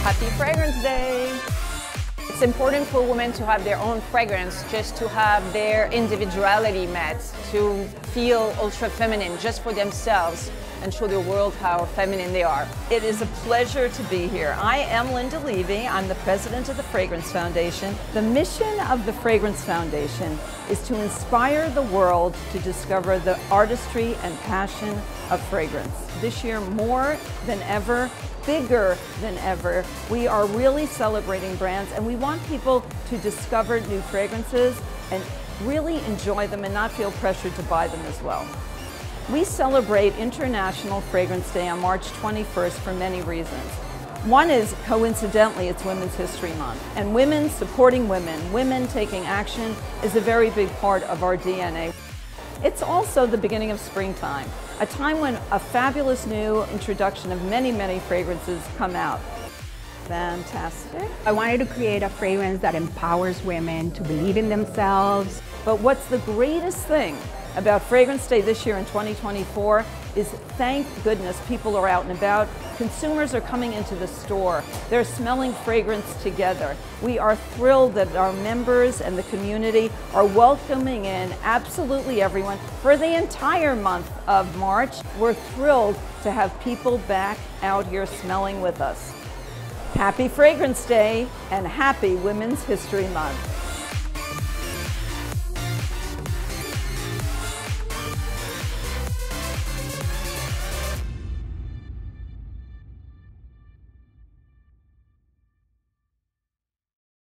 Fragrance Day! It's important for women to have their own fragrance, just to have their individuality met, to feel ultra feminine just for themselves and show the world how feminine they are. It is a pleasure to be here. I am Linda Levy. I'm the president of the Fragrance Foundation. The mission of the Fragrance Foundation is to inspire the world to discover the artistry and passion of fragrance. This year, more than ever, bigger than ever. We are really celebrating brands and we want people to discover new fragrances and really enjoy them and not feel pressured to buy them as well. We celebrate International Fragrance Day on March 21st for many reasons. One is, coincidentally, it's Women's History Month. And women supporting women, women taking action, is a very big part of our DNA. It's also the beginning of springtime, a time when a fabulous new introduction of many, many fragrances come out. Fantastic. I wanted to create a fragrance that empowers women to believe in themselves. But what's the greatest thing about Fragrance Day this year in 2024 is thank goodness people are out and about. Consumers are coming into the store. They're smelling fragrance together. We are thrilled that our members and the community are welcoming in absolutely everyone for the entire month of March. We're thrilled to have people back out here smelling with us. Happy Fragrance Day and happy Women's History Month.